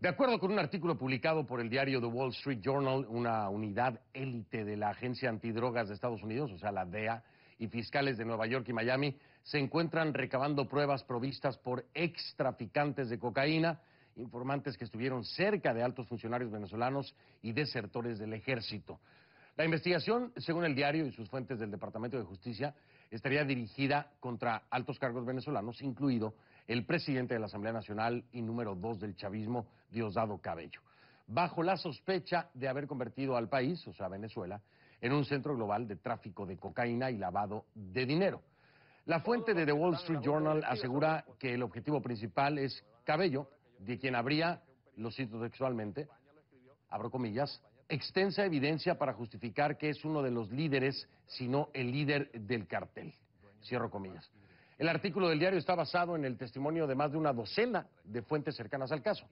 De acuerdo con un artículo publicado por el diario The Wall Street Journal, una unidad élite de la Agencia Antidrogas de Estados Unidos, o sea, la DEA, y fiscales de Nueva York y Miami se encuentran recabando pruebas provistas por ex traficantes de cocaína, informantes que estuvieron cerca de altos funcionarios venezolanos y desertores del ejército. La investigación, según el diario y sus fuentes del Departamento de Justicia, estaría dirigida contra altos cargos venezolanos, incluido el presidente de la Asamblea Nacional y número dos del chavismo, Diosdado Cabello, bajo la sospecha de haber convertido al país, o sea, Venezuela, en un centro global de tráfico de cocaína y lavado de dinero. La fuente de The Wall Street Journal asegura que el objetivo principal es Cabello, de quien habría, lo cito textualmente, abro comillas, extensa evidencia para justificar que es uno de los líderes, sino el líder del cartel. Cierro comillas. El artículo del diario está basado en el testimonio de más de una docena de fuentes cercanas al caso.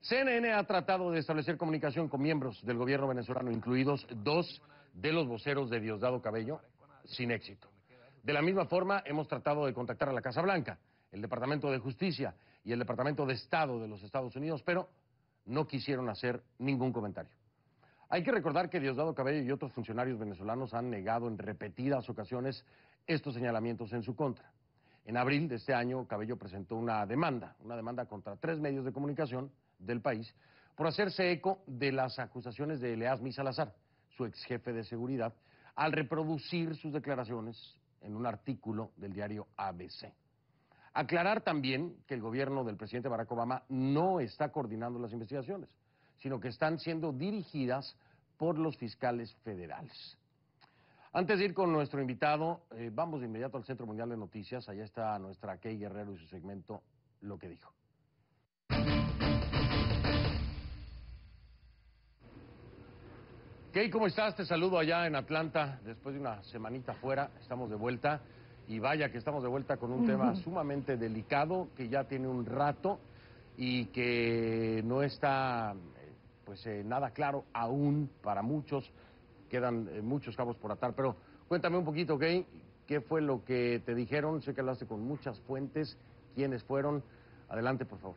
CNN ha tratado de establecer comunicación con miembros del gobierno venezolano, incluidos dos de los voceros de Diosdado Cabello, sin éxito. De la misma forma, hemos tratado de contactar a la Casa Blanca, el Departamento de Justicia y el Departamento de Estado de los Estados Unidos, pero no quisieron hacer ningún comentario. Hay que recordar que Diosdado Cabello y otros funcionarios venezolanos han negado en repetidas ocasiones estos señalamientos en su contra. En abril de este año, Cabello presentó una demanda, una demanda contra tres medios de comunicación del país, por hacerse eco de las acusaciones de Eleazmi Salazar, su ex jefe de seguridad, al reproducir sus declaraciones en un artículo del diario ABC. Aclarar también que el gobierno del presidente Barack Obama no está coordinando las investigaciones, sino que están siendo dirigidas por los fiscales federales. Antes de ir con nuestro invitado, eh, vamos de inmediato al Centro Mundial de Noticias. Allá está nuestra Key Guerrero y su segmento Lo que dijo. Key, ¿cómo estás? Te saludo allá en Atlanta después de una semanita fuera. Estamos de vuelta y vaya que estamos de vuelta con un tema sumamente delicado que ya tiene un rato y que no está pues eh, nada claro aún para muchos quedan eh, muchos cabos por atar, pero cuéntame un poquito, ¿ok? ¿Qué fue lo que te dijeron? Sé que hablaste con muchas fuentes, ¿quiénes fueron? Adelante, por favor.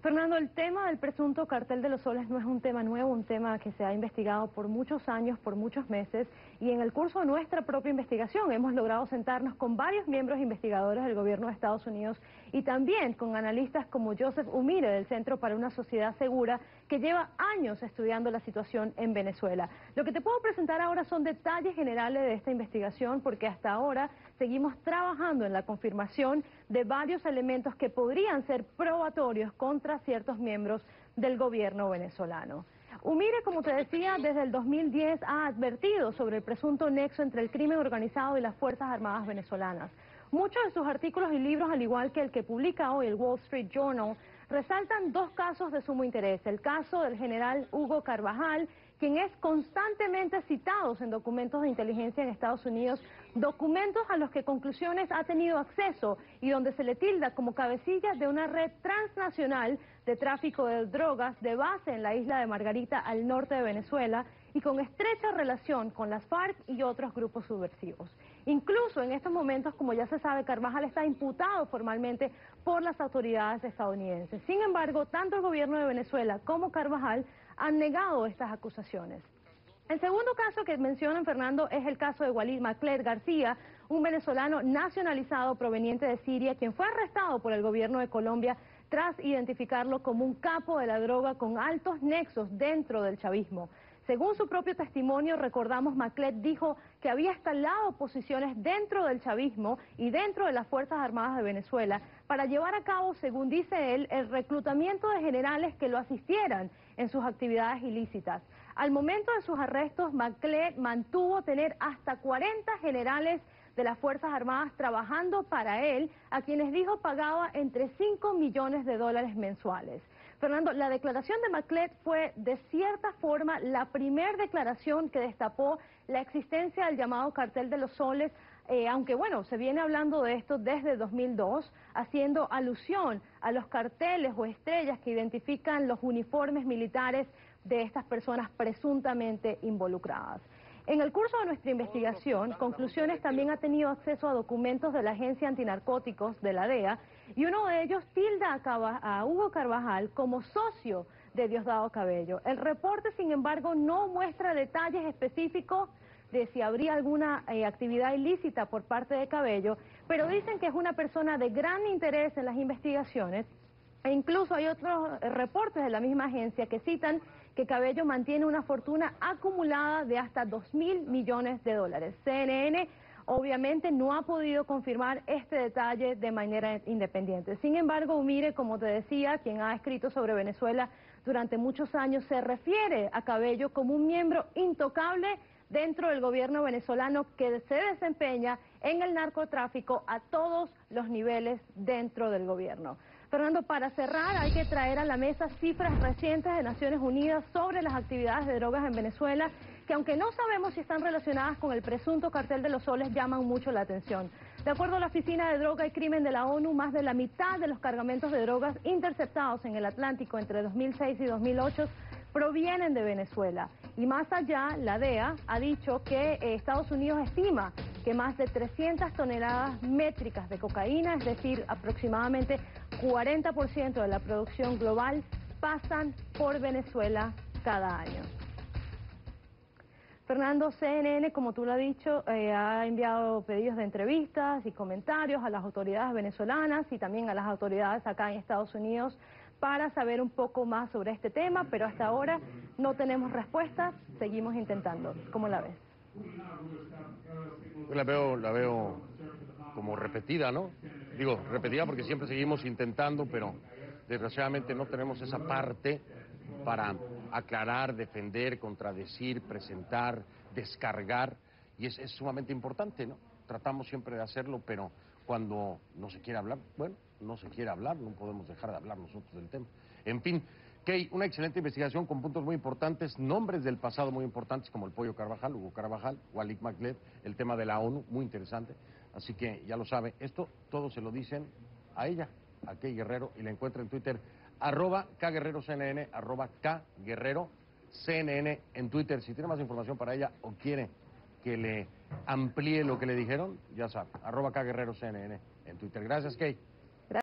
Fernando, el tema del presunto cartel de los soles no es un tema nuevo, un tema que se ha investigado por muchos años, por muchos meses, y en el curso de nuestra propia investigación hemos logrado sentarnos con varios miembros investigadores del gobierno de Estados Unidos y también con analistas como Joseph Umire del Centro para una Sociedad Segura, que lleva años estudiando la situación en Venezuela. Lo que te puedo presentar ahora son detalles generales de esta investigación, porque hasta ahora seguimos trabajando en la confirmación de varios elementos que podrían ser probatorios contra ciertos miembros del gobierno venezolano. Umire, como te decía, desde el 2010 ha advertido sobre el presunto nexo entre el crimen organizado y las Fuerzas Armadas venezolanas. Muchos de sus artículos y libros, al igual que el que publica hoy el Wall Street Journal, resaltan dos casos de sumo interés. El caso del general Hugo Carvajal quien es constantemente citado en documentos de inteligencia en Estados Unidos, documentos a los que conclusiones ha tenido acceso y donde se le tilda como cabecilla de una red transnacional de tráfico de drogas de base en la isla de Margarita al norte de Venezuela y con estrecha relación con las FARC y otros grupos subversivos. Incluso en estos momentos, como ya se sabe, Carvajal está imputado formalmente por las autoridades estadounidenses. Sin embargo, tanto el gobierno de Venezuela como Carvajal han negado estas acusaciones. El segundo caso que mencionan, Fernando, es el caso de Walid Macler García, un venezolano nacionalizado proveniente de Siria, quien fue arrestado por el gobierno de Colombia tras identificarlo como un capo de la droga con altos nexos dentro del chavismo. Según su propio testimonio, recordamos, Maclet dijo que había instalado posiciones dentro del chavismo y dentro de las Fuerzas Armadas de Venezuela para llevar a cabo, según dice él, el reclutamiento de generales que lo asistieran en sus actividades ilícitas. Al momento de sus arrestos, Maclet mantuvo tener hasta 40 generales de las Fuerzas Armadas trabajando para él, a quienes dijo pagaba entre 5 millones de dólares mensuales. Fernando, la declaración de Maclet fue de cierta forma la primera declaración que destapó la existencia del llamado cartel de los soles, eh, aunque bueno, se viene hablando de esto desde 2002, haciendo alusión a los carteles o estrellas que identifican los uniformes militares de estas personas presuntamente involucradas. En el curso de nuestra investigación, Conclusiones también ha tenido acceso a documentos de la Agencia Antinarcóticos de la DEA y uno de ellos tilda a, Hugo Carvajal como socio de Diosdado Cabello. El reporte, sin embargo, no muestra detalles específicos de si habría alguna eh, actividad ilícita por parte de Cabello, pero dicen que es una persona de gran interés en las investigaciones e incluso hay otros eh, reportes de la misma agencia que citan que Cabello mantiene una fortuna acumulada de hasta 2 mil millones de dólares. CNN obviamente no ha podido confirmar este detalle de manera independiente. Sin embargo, mire, como te decía, quien ha escrito sobre Venezuela durante muchos años se refiere a Cabello como un miembro intocable dentro del gobierno venezolano que se desempeña en el narcotráfico a todos los niveles dentro del gobierno. Fernando, para cerrar hay que traer a la mesa cifras recientes de Naciones Unidas sobre las actividades de drogas en Venezuela que aunque no sabemos si están relacionadas con el presunto cartel de los soles, llaman mucho la atención. De acuerdo a la Oficina de Droga y Crimen de la ONU, más de la mitad de los cargamentos de drogas interceptados en el Atlántico entre 2006 y 2008 provienen de Venezuela. Y más allá, la DEA ha dicho que eh, Estados Unidos estima que más de 300 toneladas métricas de cocaína, es decir, aproximadamente 40% de la producción global, pasan por Venezuela cada año. Fernando, CNN, como tú lo has dicho, eh, ha enviado pedidos de entrevistas y comentarios a las autoridades venezolanas y también a las autoridades acá en Estados Unidos para saber un poco más sobre este tema, pero hasta ahora no tenemos respuestas, seguimos intentando. ¿Cómo la ves? La veo, la veo como repetida, ¿no? Digo, repetida porque siempre seguimos intentando, pero desgraciadamente no tenemos esa parte para aclarar, defender, contradecir, presentar, descargar, y es, sumamente importante, ¿no? Tratamos siempre de hacerlo, pero cuando no se quiere hablar, bueno, no se quiere hablar, no podemos dejar de hablar nosotros del tema. En fin, Key, una excelente investigación con puntos muy importantes, nombres del pasado muy importantes como el Pollo Carvajal, Hugo Carvajal, Walik Maglet, el tema de la ONU, muy interesante. Así que ya lo sabe, esto todo se lo dicen a ella, a Key Guerrero, y la encuentra en Twitter arroba kguerrerocnn, arroba kguerrerocnn en Twitter. Si tiene más información para ella o quiere que le amplíe lo que le dijeron, ya sabe, arroba kguerrerocnn en Twitter. Gracias, Kay.